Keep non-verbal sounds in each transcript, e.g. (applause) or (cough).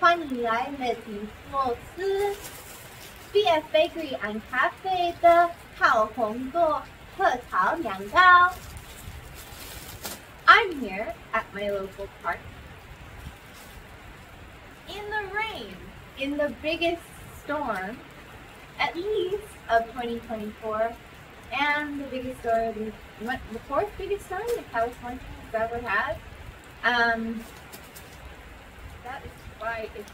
欢迎来美婷莫斯 BF Bakery and Cafe 的烤红豆核桃年糕。I'm here at my local park. In the rain, in the biggest storm, at least of 2024, and the biggest storm, the fourth biggest storm that California has ever had. Um, that is why it's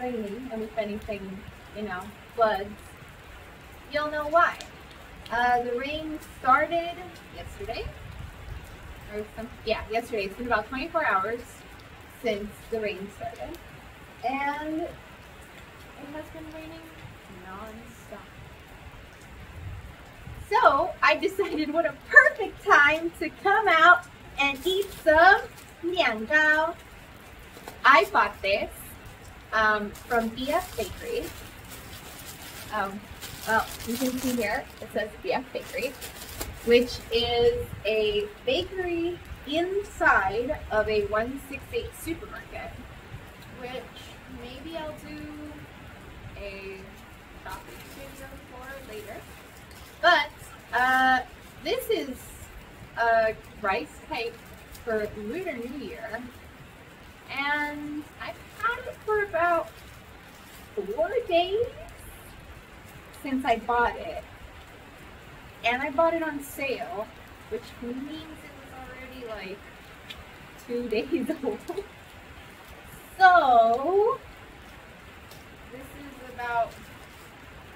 raining, and if anything, you know, floods, you'll know why. Uh, the rain started yesterday, or some, yeah, yesterday. It's been about 24 hours since the rain started, and it has been raining non-stop. So I decided what a perfect time to come out and eat some niangao. I bought this um, from BF Bakery. Um, well, you can see here it says BF Bakery, which is a bakery inside of a 168 supermarket, which maybe I'll do a shopping video for later. But uh, this is a rice cake for Lunar New Year, and I've had it for about four days since I bought it. And I bought it on sale, which means it was already like two (laughs) days old. So, this is about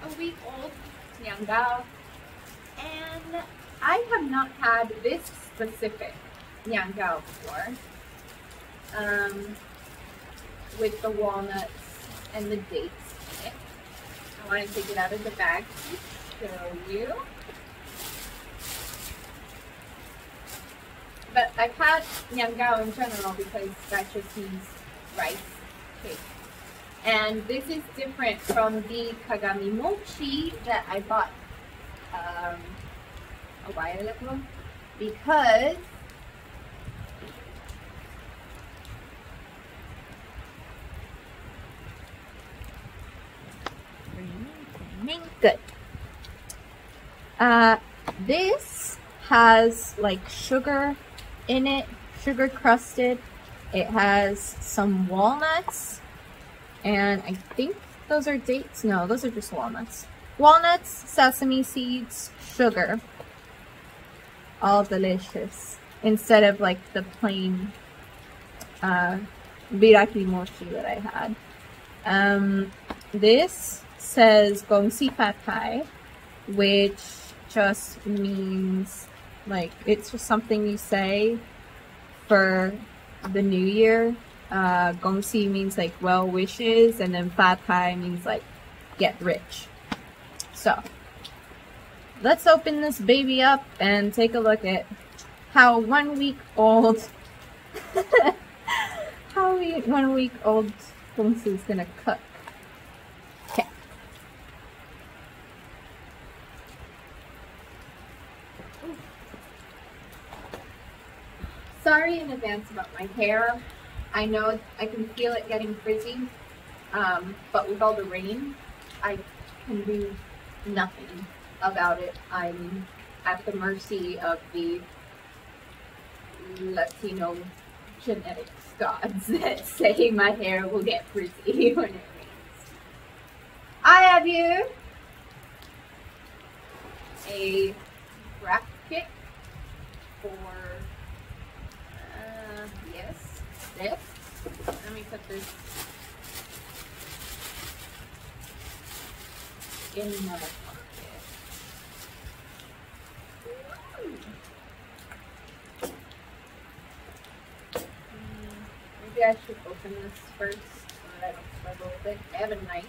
a week old Niangao. And I have not had this specific Niangao before. Um, with the walnuts and the dates it. I want to take it out of the bag to show you. But I've had Niangao in general because that just means rice cake. And this is different from the Kagami Mochi that I bought um, a while ago because good. Uh, this has like sugar in it, sugar crusted. It has some walnuts, and I think those are dates. No, those are just walnuts. Walnuts, sesame seeds, sugar. All delicious. Instead of like the plain uh, biraki mochi that I had. Um, this says gongxi pad which just means like it's just something you say for the new year. Uh, means like well wishes, and then pad means like get rich. So let's open this baby up and take a look at how one week old (laughs) how one week old gongsi is gonna cook. Sorry in advance about my hair. I know I can feel it getting frizzy, um, but with all the rain, I can do nothing about it. I'm at the mercy of the Latino genetics gods (laughs) that say my hair will get frizzy (laughs) when it rains. I have here a bracket for, uh, Let me put this in my pocket. Hmm, maybe I should open this first so that I don't struggle with it. I have a knife.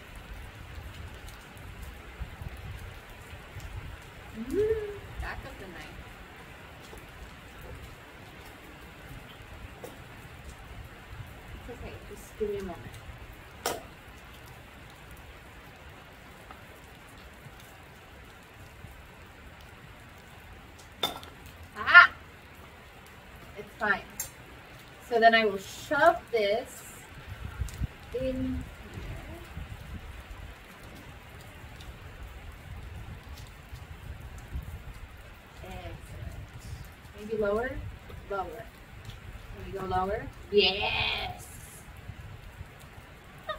Mm, back of the knife. It's okay, just give me a moment. Ah! It's So then I will shove this in. Maybe lower? Lower. Can we go lower? Yes! (laughs)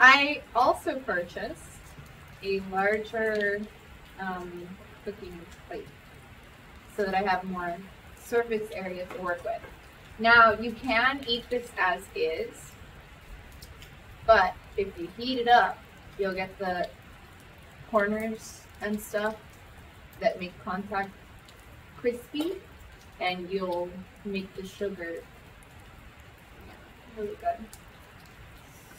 I also purchased a larger um, cooking plate so that I have more surface area to work with. Now you can eat this as is, but if you heat it up, you'll get the corners and stuff that make contact crispy and you'll make the sugar really good.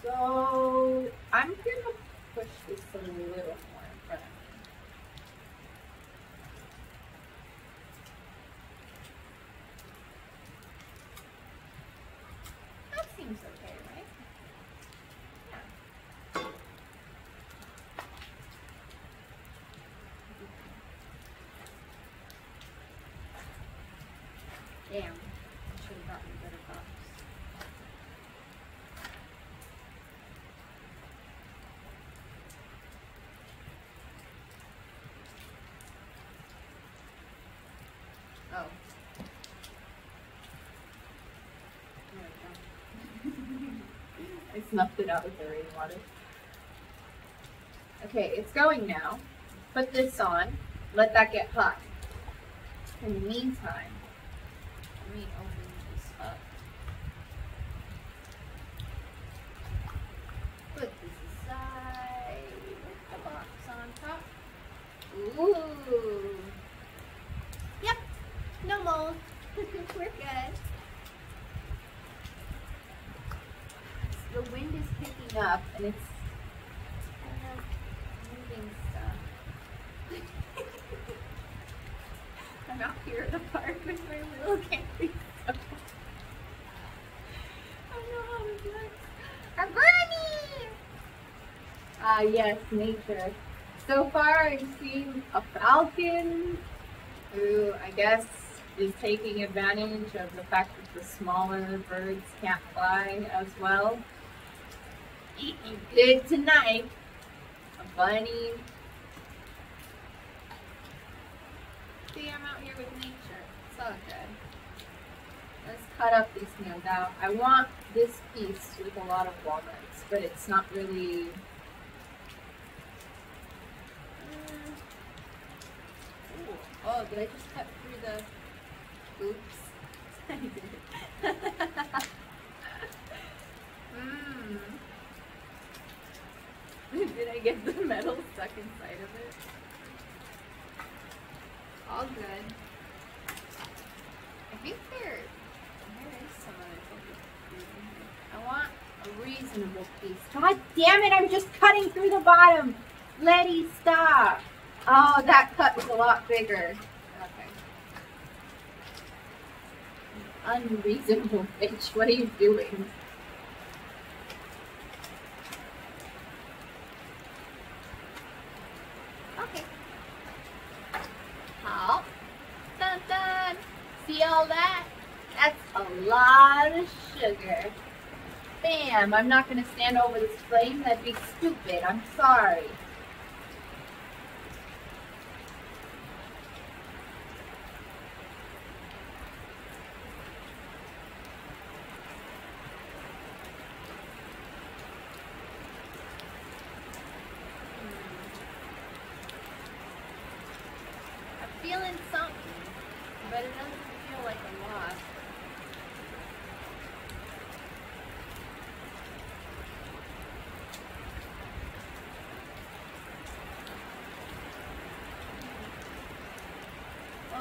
So I'm gonna push this a little more in front of me. That seems okay, right? Yeah. Damn. I should have gotten a better box. Oh. (laughs) I snuffed it out with the rainwater. Okay, it's going now. Put this on. Let that get hot. In the meantime, let me open this up. Put this aside. The box on top. Ooh. Yep. No mold. (laughs) We're good. The wind is picking up and it's moving stuff. I'm out here in the park with my little stuff. I don't know how this works. A bunny! Ah, yes, nature. So far, I've seen a falcon who I guess is taking advantage of the fact that the smaller birds can't fly as well. Eating good tonight. A bunny. See, I'm out here with nature. It's all good. Let's cut up these nails out. I want this piece with a lot of walnuts, but it's not really. Mm. Ooh. Oh, did I just cut through the. Oops. Did. (laughs) Mmm. (laughs) did I get the metal stuck inside of it? All good. I think there, there is some other thing. I want a reasonable piece. God damn it, I'm just cutting through the bottom. Lety, stop. Oh, that cut was a lot bigger. Okay. Unreasonable bitch, what are you doing? Okay. How? Dun dun. See all that? That's a lot of sugar. Bam! I'm not gonna stand over this flame. That'd be stupid. I'm sorry. I'm feeling something, but it doesn't feel like a lot.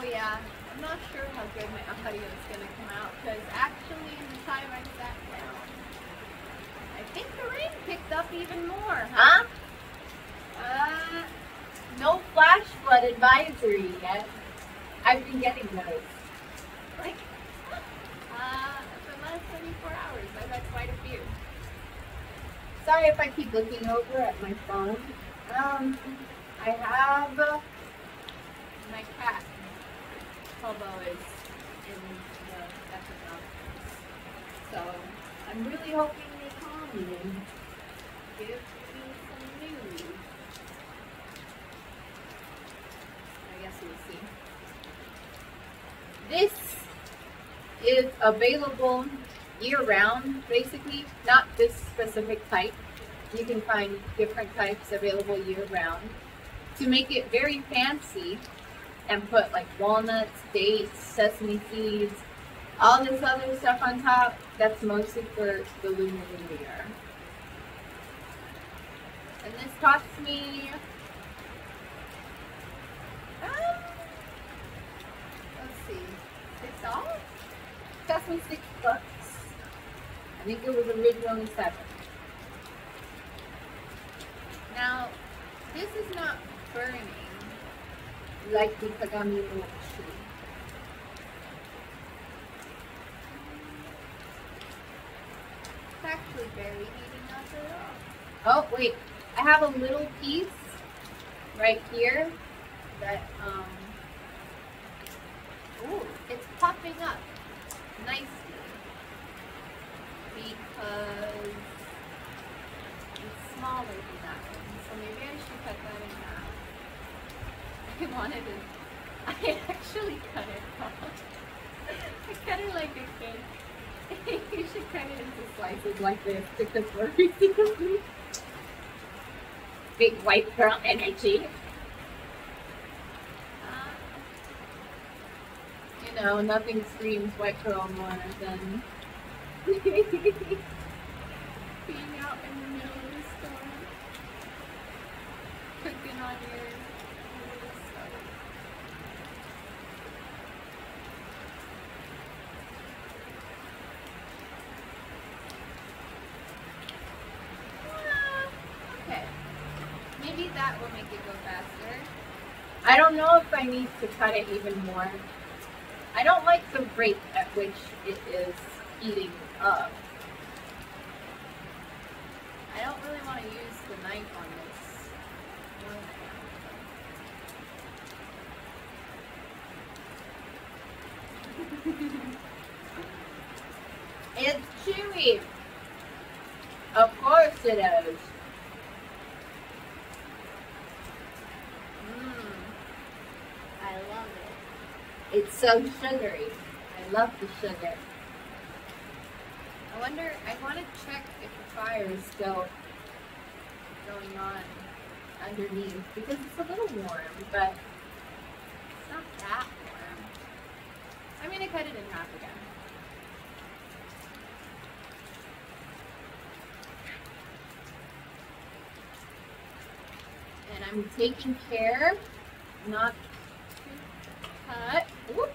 Oh yeah, I'm not sure how good my audio is gonna come out because actually in the time I sat down, I think the rain picked up even more, huh? Uh, no flash flood advisory yet. I've been getting those. Like, (laughs) uh, for the last 24 hours, I've had quite a few. Sorry if I keep looking over at my phone. Um, I have uh, my cat. Hobo is in the epic. So, I'm really hoping Tommy. Give me some news. I guess we'll see. This is available year-round, basically. Not this specific type. You can find different types available year-round. To make it very fancy and put like walnuts, dates, sesame seeds, all this other stuff on top, that's mostly for the Lunar New Year. And this cost me, um, let's see, six dollars? Cost me six bucks. I think it was originally seven. Now, this is not burning like the Kagami tree. It's actually barely heating up at all. Oh, wait. I have a little piece right here that, um, ooh, it's popping up nicely because it's smaller than that one. So maybe I should cut that in. I wanted to, I actually cut it off. I cut it like a kid. (laughs) you should cut it into slices like this because we're easily. Big white girl energy. Uh, you know, nothing screams white girl more than (laughs) being out in the middle of the storm, cooking on your little stove. Ah, Okay. Maybe that will make it go faster. I don't know if I need to cut it even more. I don't like the rate at which it is heating up. I don't really want to use the knife on this. (laughs) it's chewy. Of course it is. Mmm. I love it. It's so sugary. I love the sugar. I wonder, I want to check if the fire is still going on underneath because it's a little warm, but it's not that warm. I'm going to cut it in half again. And I'm taking care not. Whoop.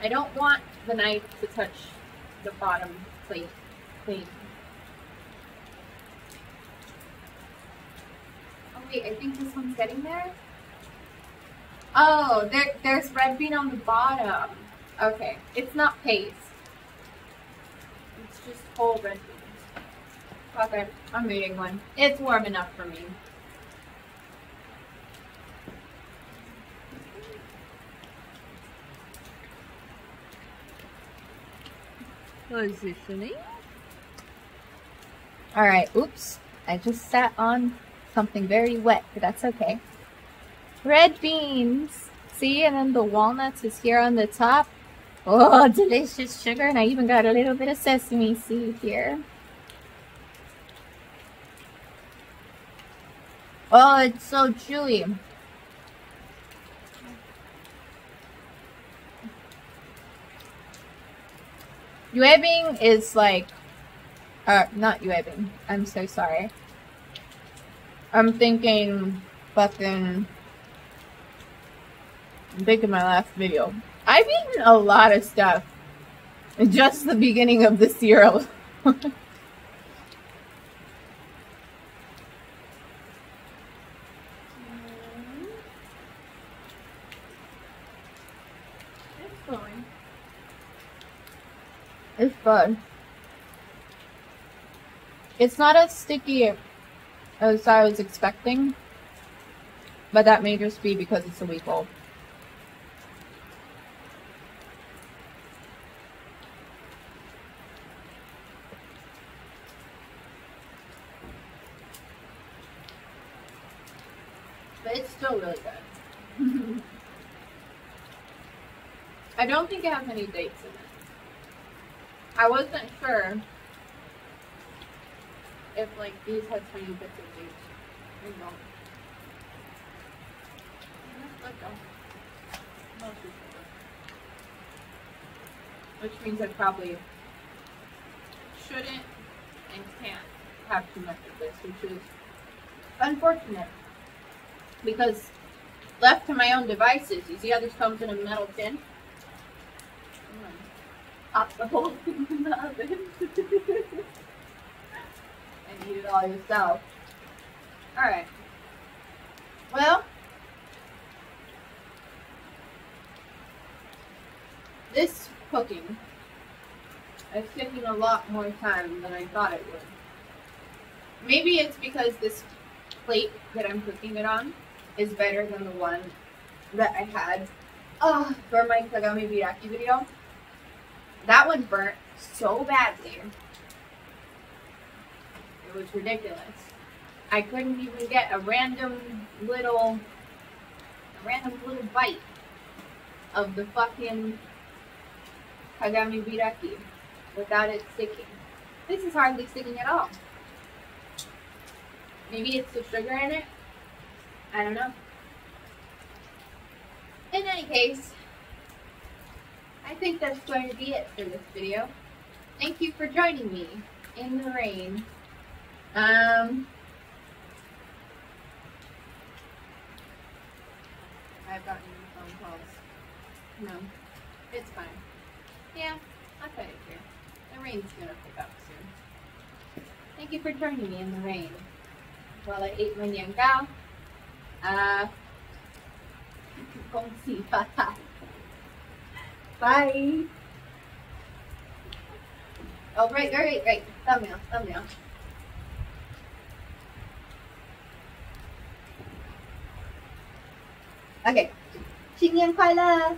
I don't want the knife to touch the bottom plate plate. Oh wait, I think this one's getting there. Oh, there, there's red bean on the bottom. Okay, it's not paste. It's just whole red beans. Okay, I'm eating one. It's warm enough for me. Positioning. Alright, oops. I just sat on something very wet, but that's okay. Red beans! See, and then the walnuts is here on the top. Oh, (laughs) delicious sugar, and I even got a little bit of sesame seed here. Oh, it's so chewy. Yuebing is like, uh, not Yuebing. I'm so sorry. I'm thinking fucking, I'm thinking my last video. I've eaten a lot of stuff. Just the beginning of this year. (laughs) It's fun. It's not as sticky as I was expecting, but that may just be because it's a week old. But it's still really good. (laughs) I don't think it has any dates I wasn't sure if like these had tiny bits of dates. They don't. Which means I probably shouldn't and can't have too much of this, which is unfortunate. Because left to my own devices, you see how this comes in a metal tin? The whole thing and eat it all yourself. Alright. Well, this cooking is taking a lot more time than I thought it would. Maybe it's because this plate that I'm cooking it on is better than the one that I had uh, for my Kagami Biraki video. That one burnt so badly. It was ridiculous. I couldn't even get a random little, a random little bite of the fucking Kagami Biraki without it sticking. This is hardly sticking at all. Maybe it's the sugar in it. I don't know. In any case, I think that's going to be it for this video. Thank you for joining me in the rain. Um, I've gotten phone calls. No, it's fine. Yeah, I'll cut it here. The rain's gonna pick up soon. Thank you for joining me in the rain while I ate my nian gao. Uh, (laughs) (laughs) Bye. Oh, right, right, right. Thumbnail, thumbnail. Okay. 新年快乐！